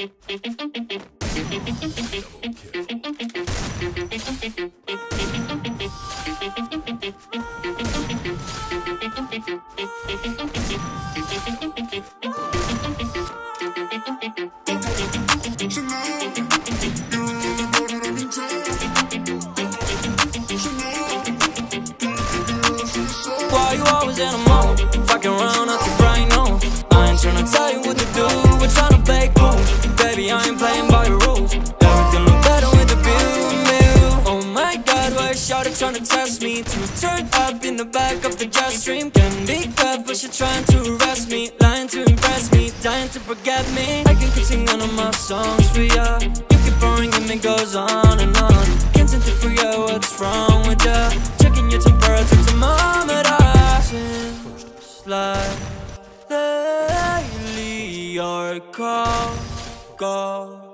Why you always in a? Fucking around out your brain, no I ain't tryna tell you what to do We're tryna Baby, I ain't playing by your rules. Everything look better with the view, Oh my god, why is Shawty tryna test me? To turn up in the back of the jet stream. Can be good, but she trying to arrest me. Lying to impress me, dying to forget me. I can keep singing all my songs for ya. You keep boring and it goes on and on. Can't seem to figure out what's wrong with ya. Checking your temperature thermometer. Like lately your call go